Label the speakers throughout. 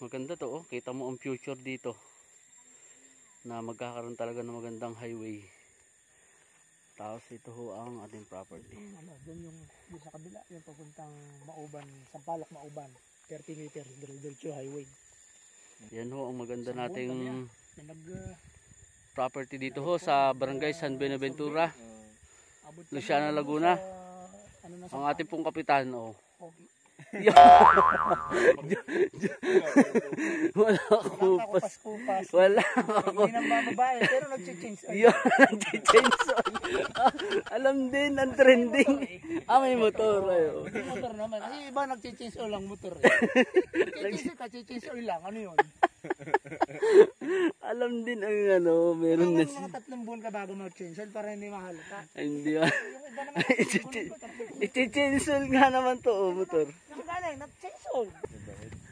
Speaker 1: maganda to oh. Kita mo ang future dito. Na magkakaroon talaga ng magandang highway. Tapos ito ho ang ating property.
Speaker 2: Yung ano, dyan yung, yung sa kabila, yung papuntang Mauban, Sampaloc Mauban, 30 meters, diretso highway.
Speaker 1: Yan ho ang maganda
Speaker 2: Sa
Speaker 1: nating
Speaker 2: Na nag, uh,
Speaker 1: property dito ho sa Barangay San Benaventura.
Speaker 2: abot kami
Speaker 1: Luciana, Laguna.
Speaker 2: Ano
Speaker 1: Ang ating pong kapitan oh.
Speaker 2: Pogi.
Speaker 1: Wala
Speaker 2: Wala
Speaker 1: ako
Speaker 2: ka kupas-kupas.
Speaker 1: Wala
Speaker 2: Hindi nang bababae, pero nag-change.
Speaker 1: Yun, nag-change oil. Alam din, ang trending. Ah, may motor. Ayo.
Speaker 2: Yung motor naman. Kasi iba nag-change oil lang motor. Eh. Change ka, change oil lang. Ano yun?
Speaker 1: Alam din ang ano, meron na siya.
Speaker 2: mga tatlong buwan ka bago mag-change oil para hindi mahalata.
Speaker 1: Hindi ba?
Speaker 2: Yung iba naman, tatlong buwan ko,
Speaker 1: I-change oil nga naman to, oh, motor.
Speaker 2: Nakagana eh, nag-change oil.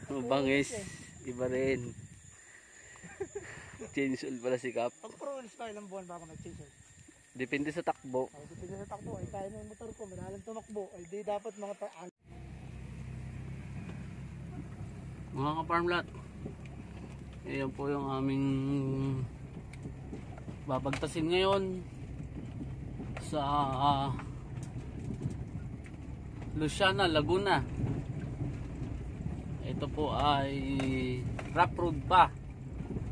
Speaker 1: Oh, bangis. Iba rin. Change oil pala si Kap.
Speaker 2: Pag pro-oils pa, ilang buwan bago nag-change oil.
Speaker 1: Depende sa takbo.
Speaker 2: Ay, dito sa takbo, ay tayo ng motor ko, manalang tumakbo. Ay, di dapat mga ta- ah,
Speaker 1: Mga ka-farmlot. Ayan po yung aming babagtasin ngayon sa Luciana, Laguna. Ito po ay rough road pa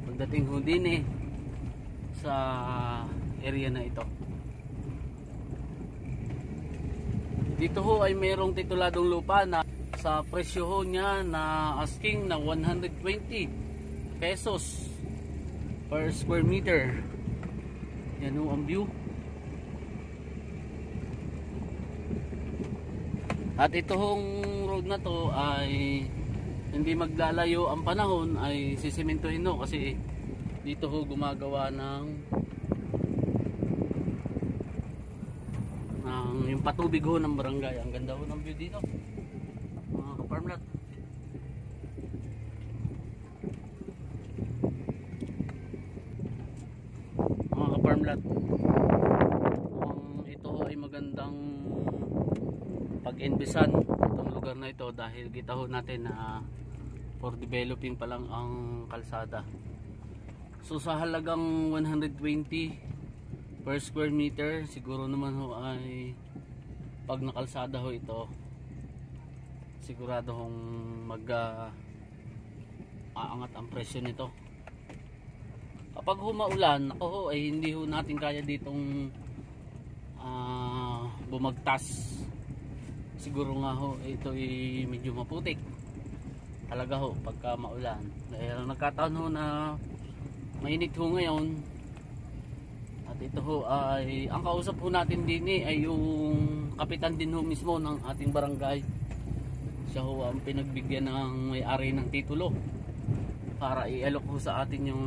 Speaker 1: pagdating ho din eh sa area na ito. Dito ho ay mayroong tituladong lupa na sa presyo ho niya na asking na 120 pesos per square meter. Yan ho ang view. At ito hong road na to ay hindi maglalayo ang panahon ay sisimentohin ho kasi dito ho gumagawa ng ng yung patubig ho ng barangay. Ang ganda ho ng view dito. Mga ka-farmlot. Mga ka-farmlot. Ang ito ho ay magandang pag-invisan itong lugar na ito dahil kita ho natin na for developing pa lang ang kalsada. So sa halagang 120 per square meter siguro naman ho ay pag nakalsada ho ito sigurado hong mag ah, aangat ang presyo nito kapag humaulan ako ho ay hindi ho natin kaya ditong ah, bumagtas siguro nga ho ito ay medyo maputik. Talaga ho pagka maulan. Dahil nagkataon ho na mainit ho ngayon. At ito ho ay ang kausap ho natin din eh, ay yung kapitan din ho mismo ng ating barangay. Siya ho ang pinagbigyan ng may-ari ng titulo para i-alok ho sa atin yung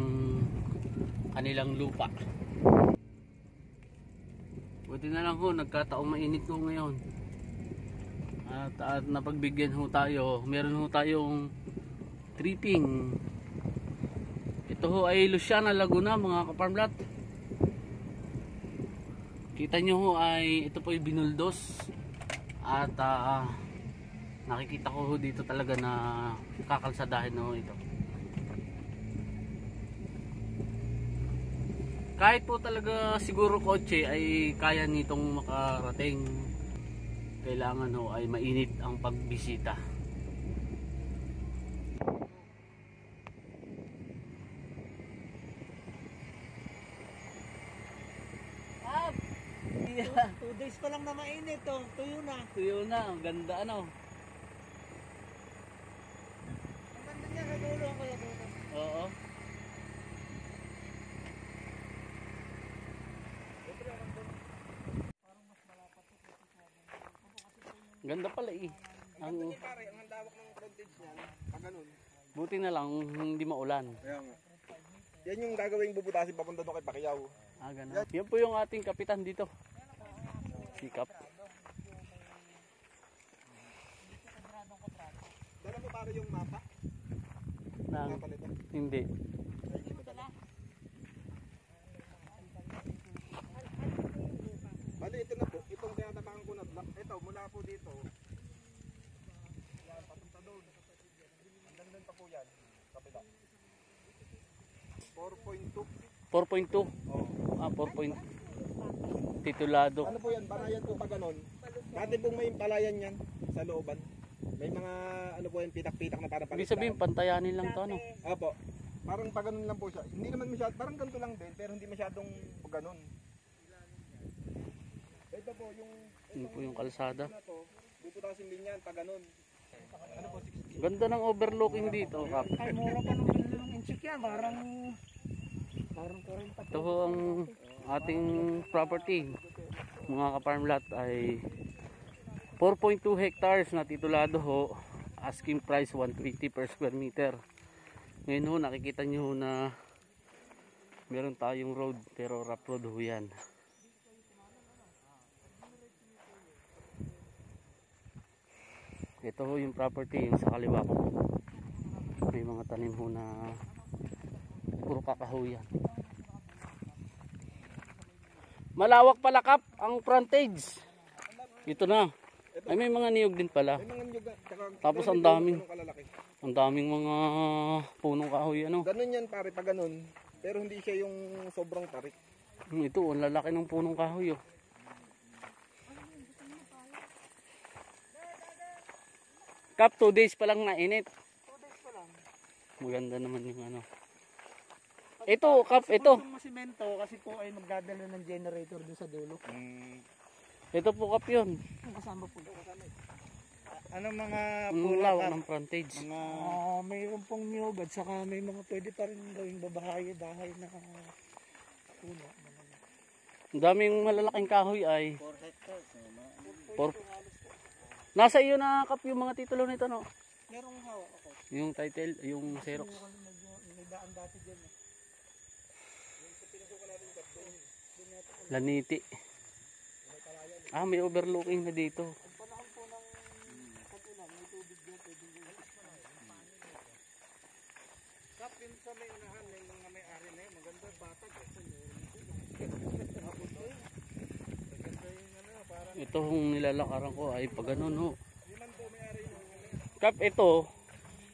Speaker 1: kanilang lupa. Buti na lang ho nagkataong mainit ho ngayon at, at napagbigyan ho tayo meron ho tayong tripping. Ito ho ay Luciana Laguna mga kaparmlat. Kita nyo ho ay ito po ay binuldos. At ah, nakikita ko ho dito talaga na kakalsadahin ho ito. Kahit po talaga siguro kotse ay kaya nitong makarating kailangan ho ay mainit ang pagbisita
Speaker 2: Ah, two days pa lang na mainit, oh. Tuyo na.
Speaker 1: tuyo na ang ganda ano
Speaker 2: Ang ganda niya sa dulo, ang kuya dulo.
Speaker 1: oo ganda pala eh ang
Speaker 3: Pare, ang lawak ng frontage niyan, pag ganun.
Speaker 1: buti na lang hindi maulan
Speaker 3: Kaya nga. Yan yung gagawing bubutasin papunta doon kay Pacquiao.
Speaker 1: ah ganun yan po yung ating kapitan dito sikap
Speaker 3: Dala mo pare yung mapa.
Speaker 1: ng
Speaker 3: Mapa nito.
Speaker 1: hindi
Speaker 3: Bali, ito na po. Itong tinatapakan ko na po dito. Yan, papunta doon. Hanggang doon pa po yan. 4.2.
Speaker 1: 4.2.
Speaker 3: Oh.
Speaker 1: Ah, 4. Titulado.
Speaker 3: Ano po yan? Palayan po pag ganon. Dati pong may palayan yan sa looban. May mga ano po yan, pitak-pitak na parang
Speaker 1: Ibig sabihin, pantayanin lang to, ano?
Speaker 3: Opo. Parang pag ganon lang po siya. Hindi naman masyado, parang ganito lang din, pero hindi masyadong. Ito po, yung
Speaker 1: Yun po yung kalsada.
Speaker 3: na to, bubutasin din yan pag ganon. Ano po, 60.
Speaker 1: Ganda ng overlooking dito, Kap.
Speaker 2: Ay, mura pa nung bilhin ng inchik yan. Parang, parang 40
Speaker 1: Ito ho ang ating property. Mga ka-farm lot ay 4.2 hectares na titulado ho. Asking price 120 per square meter. Ngayon ho, nakikita nyo ho na meron tayong road pero rough road ho yan. Ito ho yung property yung sa kaliwa ko. May mga tanim ho na puro kakahuyan. Malawak pala kap ang frontage. Ito na. Ay may mga niyog din pala. Tapos ang daming-
Speaker 3: ganun.
Speaker 1: Ang daming mga punong kahoy ano.
Speaker 3: Ganon yan pare pag ganon. Pero hindi siya yung sobrang tarik.
Speaker 1: Hmm, Ito, ang lalaki ng punong kahoy oh. Kap, 2 days pa lang nainit. Maganda naman yung ano. Ito, Kap, ito.
Speaker 2: Yung masimento kasi po ay magdadala ng generator dun sa dulo.
Speaker 1: Ito po, Kap, yun.
Speaker 2: Ang kasama po. Kasama
Speaker 3: Ano mga
Speaker 1: lawak ng frontage.
Speaker 3: mga
Speaker 2: Ah, mayroon pong niyog at saka may mga pwede pa rin gawing babahayan dahil na puno.
Speaker 1: Ang daming malalaking kahoy ay. Por Nasa iyo na kap yung mga titulo nito no.
Speaker 2: Merong hawak ako.
Speaker 1: Yung title, yung Xerox.
Speaker 2: Medyo may daan dati dyan. eh.
Speaker 1: Laniti. Ah, may overlooking na dito.
Speaker 2: Ang panahon po ng kagulan, may tubig dyan, pwede nyo Kap, yun sa may unahan, may mga may-ari na yun. Maganda, batag.
Speaker 1: Ito yung nilalakaran ko ay pag ganun ho. Kap, ito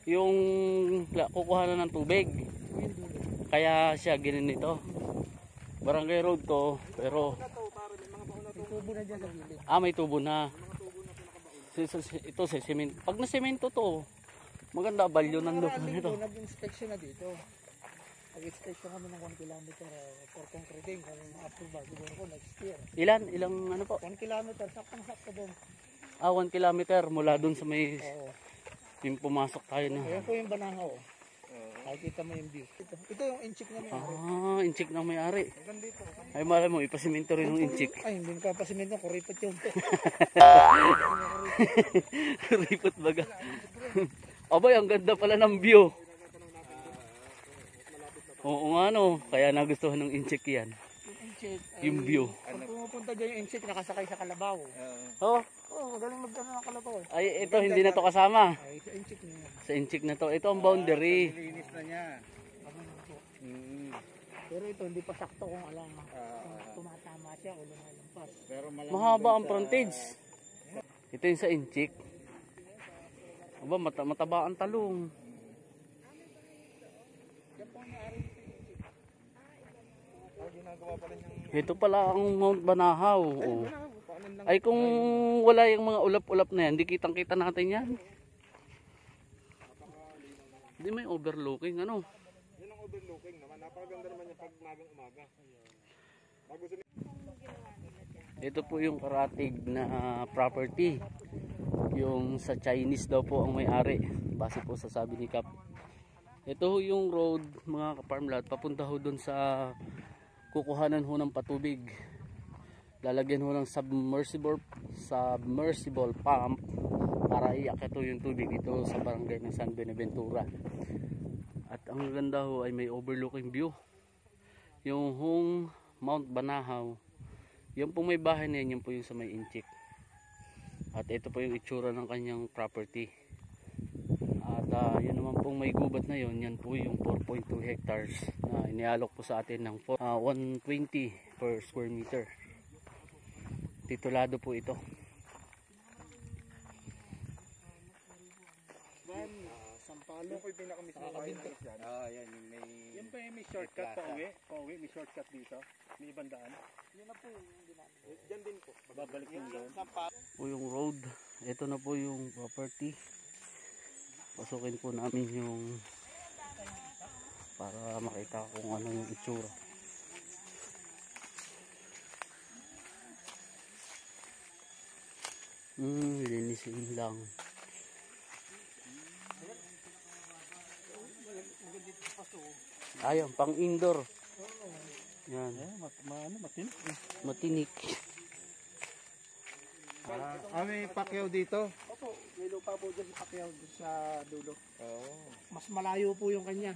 Speaker 1: yung kukuha na ng tubig. Kaya siya ginanito. Barangay road to, pero
Speaker 2: sa.
Speaker 1: Ah, may tubo na. Ito si semento. Pag na semento to, maganda balyo ng
Speaker 2: Maraming
Speaker 1: nito.
Speaker 2: nag-inspection na dito. Nag-inspection kami ng 1 kilometer uh, for concreting. Kung approval, siguro ko next year.
Speaker 1: Ilan? Ilang ano po?
Speaker 2: 1 kilometer, saktong-sakto doon.
Speaker 1: Ah, 1 kilometer mula dun sa may
Speaker 2: Oo.
Speaker 1: yung pumasok tayo na.
Speaker 2: Ayan po yung banangaw. Nakikita mo yung view. Ito, ito yung inchik na may
Speaker 1: Ah, inchik ng may-ari. Ay, malay mo, ipasimento rin yung inchik.
Speaker 2: Ay, hindi pa pasimento, kuripot yun.
Speaker 1: Ripot baga. Abay, ang ganda pala ng view. Oo nga no, kaya nagustuhan ng inchik yan.
Speaker 2: yung inchik. ay-
Speaker 1: Yung view.
Speaker 2: Pag pumupunta dyan yung inchik, nakasakay sa kalabaw.
Speaker 1: Oh,
Speaker 2: Oo, oh, magaling magdala ng kalabaw. eh.
Speaker 1: ay ito hindi na to kasama.
Speaker 2: Ay, sa inchik na yan.
Speaker 1: Sa inchik na to. Ito ang boundary.
Speaker 3: linis na niya.
Speaker 2: Ano na po.
Speaker 3: Mm.
Speaker 2: Pero ito, hindi pa sakto kung alam. Kung tumatama siya o lumalampas.
Speaker 3: Pero
Speaker 1: Mahaba ang frontage. Ito yung sa inchik. Aba, mata mataba ang talong.
Speaker 3: Ah, ginagawa pa rin yung
Speaker 1: Ito pala ang Mount Banahaw. Oh.
Speaker 3: paanan lang.
Speaker 1: Ay kung wala yung mga ulap-ulap na yan, di kitang-kita natin yan. Hindi may overlooking ano.
Speaker 3: Yun ang overlooking naman. Napakaganda naman yung pag magang umaga. Bago sa
Speaker 1: Ito po yung karatig na ah, property. Yung sa Chinese daw po ang may-ari. Base po sa sabi ni Kap. Ito yung road mga lot. Papunta ho dun sa kukuhanan ho ng patubig. Lalagyan ho ng submersible, submersible pump para iakit ho yung tubig dito sa barangay ng San Benaventura. At ang ganda ho ay may overlooking view. Yung hong Mount Banahaw yung po may bahay na yan, yung po yung sa may inchik. At ito po yung itsura ng kanyang property. At ah, yun naman pong may gubat na yun, yan po yung 4.2 hectares na inialok po sa atin ng four- ah, 120 per square meter. Titulado po ito.
Speaker 2: Van, uh, Sampaloc
Speaker 3: Yung po yung pinaka-mismo kayo
Speaker 4: yan. Yung may...
Speaker 5: Yan pa yung may shortcut pa uwi. Pa uwi, may shortcut dito. May ibang daan.
Speaker 2: Yun na po yung ginamit.
Speaker 3: Eh, Diyan din po.
Speaker 5: Babalik yung doon.
Speaker 1: po yung road. Ito na po yung property. Pasukin po namin yung para makita kung ano yung itsura. Hmm, linisin lang. Ayun, pang indoor. Yan,
Speaker 5: Eh, mat, ma, ano, matin.
Speaker 1: matinik.
Speaker 4: Ah, may pakyaw dito.
Speaker 2: Opo, may lupa po dyan sa Pacquiao dyan sa dulo.
Speaker 4: Oo.
Speaker 2: Mas malayo po yung kanya.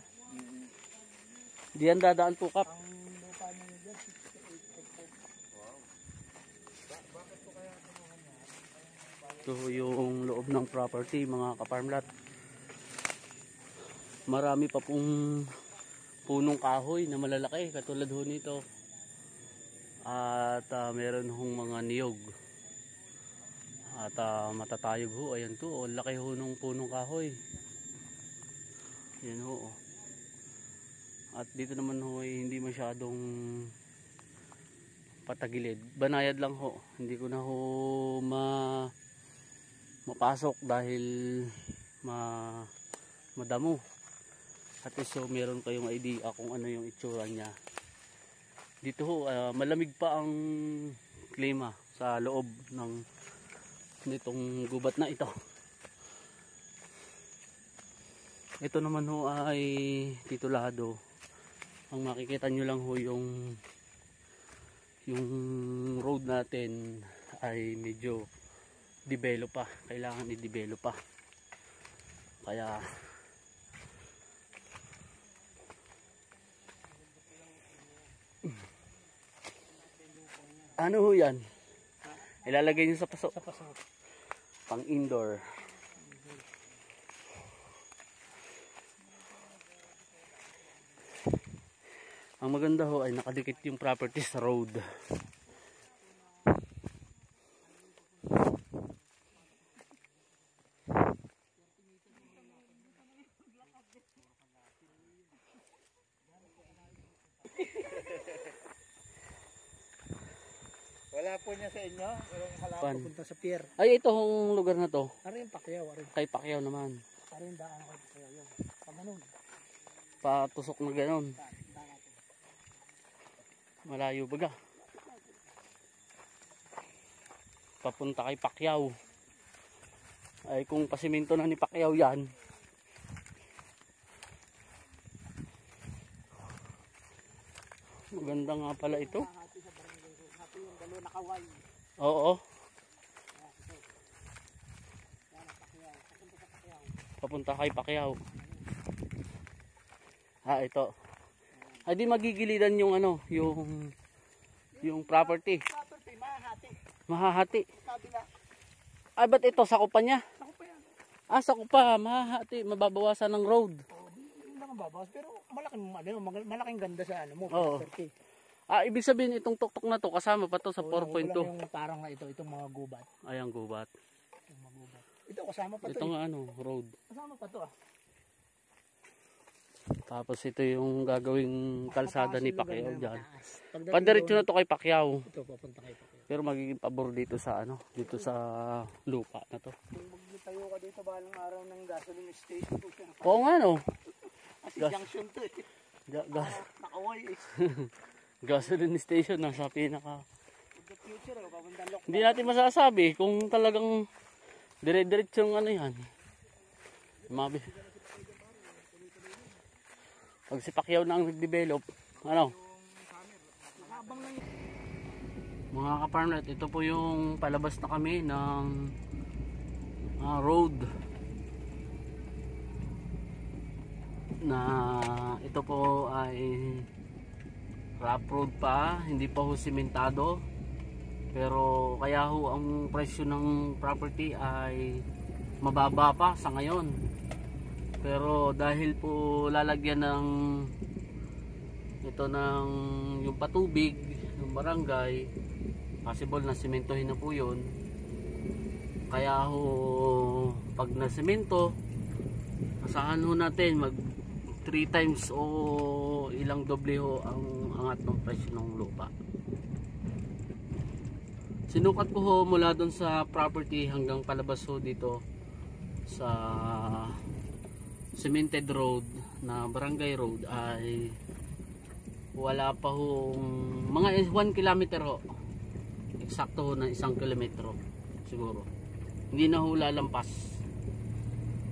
Speaker 1: Diyan dadaan po kap.
Speaker 2: Ang lupa niya dyan, 68 hectares.
Speaker 1: Ito yung loob ng property mga kaparmlat. Marami pa pong punong kahoy na malalaki katulad ho nito. At ah, meron hong mga niyog. At ah, matatayog ho. Ayan to. Oh, laki ho nung punong kahoy. Yan ho. oh. At dito naman ho ay hindi masyadong patagilid. Banayad lang ho. Hindi ko na ho ma mapasok dahil ma madamo. At so meron kayong idea kung ano yung itsura niya. Dito ho, ah, malamig pa ang klima sa loob ng nitong gubat na ito. Ito naman ho ay titulado. Ang makikita nyo lang ho yung yung road natin ay medyo develop pa. Kailangan i-develop pa. Kaya Ano ho yan? Ilalagay nyo sa paso.
Speaker 2: Sa paso.
Speaker 1: Pang indoor. Ang maganda ho ay nakadikit yung property sa road.
Speaker 4: Wala po niya sa inyo. Halap.
Speaker 1: Pan.
Speaker 2: Pupunta sa pier.
Speaker 1: Ay, ito hong lugar na to.
Speaker 2: Ano yung Pacquiao? Ano
Speaker 1: Kay Pacquiao naman.
Speaker 2: ano yung daan ko Pacquiao yun? Pamanon.
Speaker 1: Patusok na ganon. Malayo baga. Papunta kay Pacquiao. Ay kung pasiminto na ni Pacquiao yan. Maganda nga pala ito.
Speaker 2: Hati sa barangay. Hati yung dalawa na kaway.
Speaker 1: Oo.
Speaker 2: Sa.
Speaker 1: Papunta kay Pacquiao. Ah, ito. Ay di magigilidan yung ano, yung yung property.
Speaker 2: Property, mahati.
Speaker 1: Mahahati.
Speaker 2: Kabila.
Speaker 1: Ay ba't ito sakupan niya?
Speaker 2: Ako pa yan.
Speaker 1: Ah, sakupa, mahahati, mababawasan ng road.
Speaker 2: Oh, di hindi naman babawas. Pero malaking, ano, malaking ganda sa ano mo.
Speaker 1: Oo.
Speaker 2: Property.
Speaker 1: Ah, ibig sabihin itong tuktok na to kasama pa to sa
Speaker 2: Walang-
Speaker 1: 4.2.
Speaker 2: walang Yung parang na ito, itong mga gubat.
Speaker 1: Ayan, gubat.
Speaker 2: Yung mga gubat. Ito, kasama pa to.
Speaker 1: Ito
Speaker 2: eh.
Speaker 1: nga ano, road.
Speaker 2: Kasama pa to ah.
Speaker 1: Tapos ito yung gagawing kalsada ni Pacquiao Padiretso
Speaker 2: doon,
Speaker 1: na to kay Pacquiao.
Speaker 2: Ito, papunta kay Pacquiao.
Speaker 1: Pero magiging pabor dito sa ano, dito sa lupa na to.
Speaker 2: Kung magtayo ka dito balang araw ng gasoline station.
Speaker 1: Oo nga no.
Speaker 2: Kasi junction to eh.
Speaker 1: Ga- gas,
Speaker 2: Nakaway eh.
Speaker 1: gasoline station nasa pinaka.
Speaker 2: Future, oh.
Speaker 1: Hindi natin masasabi kung talagang dire-diretsong ano yan. Mabi. Pag si Pacquiao na ang nag-develop, ano? Mga kaparmlet, ito po yung palabas na kami ng ah, road na ito po ay rough road pa, hindi pa ho simentado. Pero kaya ho ang presyo ng property ay mababa pa sa ngayon. Pero dahil po lalagyan ng ito ng yung patubig ng barangay possible na sementohin na po yun. Kaya ho pag na semento asahan ho natin mag 3 times o ilang doble ho ang angat ng presyo ng lupa. Sinukat ko ho mula doon sa property hanggang palabas ho dito sa cemented road na barangay road ay wala pa ho mga 1 kilometer ho. Eksakto ho ng isang kilometro siguro. Hindi na ho lalampas.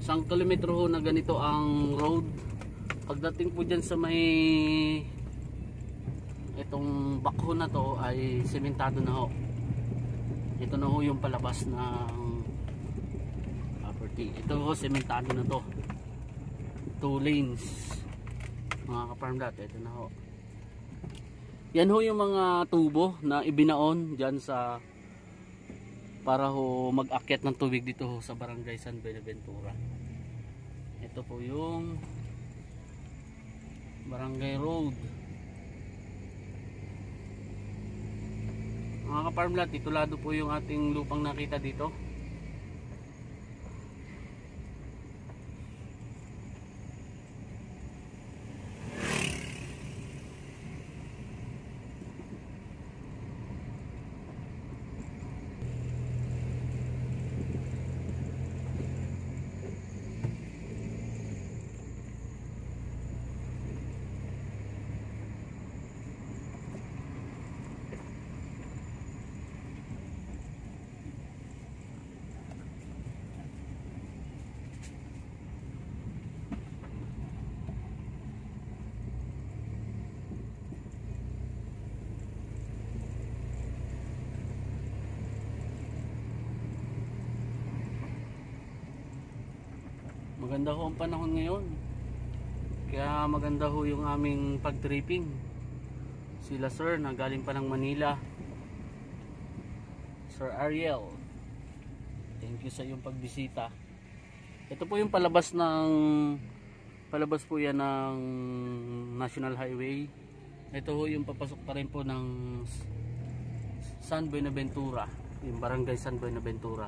Speaker 1: Isang kilometro ho na ganito ang road. Pagdating po dyan sa may itong bakho na to ay sementado na ho. Ito na ho yung palabas ng property. Ito ho sementado na to. Two lanes mga kaparm dati ito na ho. Yan ho yung mga tubo na ibinaon dyan sa para ho mag-akyat ng tubig dito ho sa barangay San Benaventura ito po yung barangay road mga kaparmlat titulado po yung ating lupang nakita dito maganda ho ang panahon ngayon. Kaya maganda ho yung aming pag-tripping. Sila sir na galing pa ng Manila. Sir Ariel thank you sa iyong pagbisita. Ito po yung palabas ng palabas po yan ng National Highway. Ito ho yung papasok pa rin po ng San Buenaventura yung barangay San Buenaventura